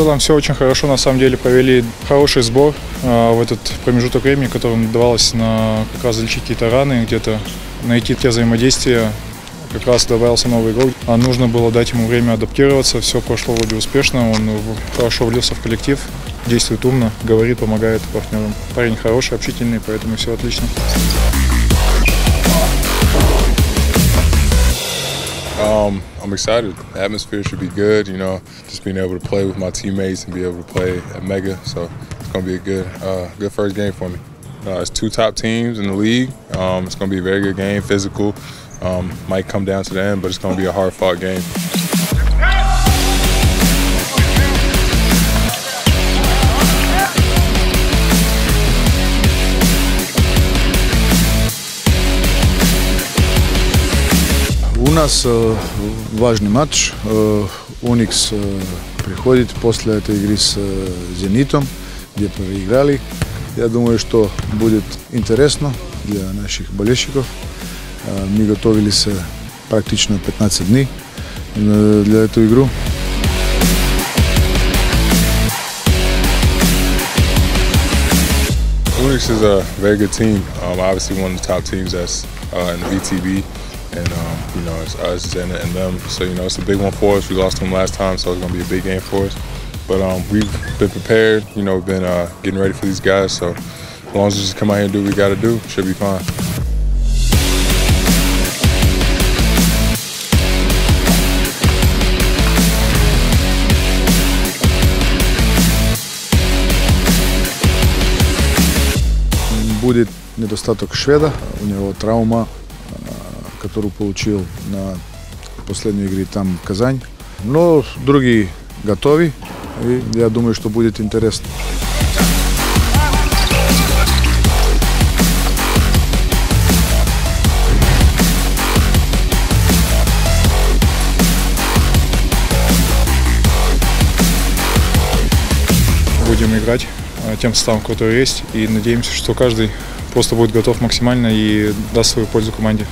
целом все очень хорошо, на самом деле провели хороший сбор э, в этот промежуток времени, которым давалось на как раз залечить какие-то раны, где-то найти те взаимодействия, как раз добавился новый игрок. А нужно было дать ему время адаптироваться, все прошло вроде успешно, он хорошо влился в коллектив, действует умно, говорит, помогает партнерам. Парень хороший, общительный, поэтому все отлично. Um, I'm excited. The atmosphere should be good. You know, just being able to play with my teammates and be able to play at Mega. So it's going to be a good, uh, good first game for me. Uh, it's two top teams in the league. Um, it's going to be a very good game, physical. Um, might come down to the end, but it's going to be a hard-fought game. У нас э, важный матч. Э, Уникс э, приходит после этой игры с э, Зенитом, где проиграли. Я думаю, что будет интересно для наших болельщиков. Э, мы готовились э, практически 15 дней э, для эту игру. Unix is a very good team. Um, obviously, one of the top teams that's uh, in the VTB, and um, you know it's us and, and them. So you know it's a big one for us. We lost them last time, so it's going to be a big game for us. But um, we've been prepared. You know, we've been uh, getting ready for these guys. So as long as we just come out here and do what we got to do, should be fine. Будет недостаток шведа, у него травма, э, которую получил на последней игре там Казань. Но другие готовы, и я думаю, что будет интересно. Будем играть э, тем составом, который есть, и надеемся, что каждый просто будет готов максимально и даст свою пользу команде.